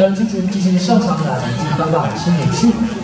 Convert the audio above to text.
要祝祝这些上场的来宾，当当新年去。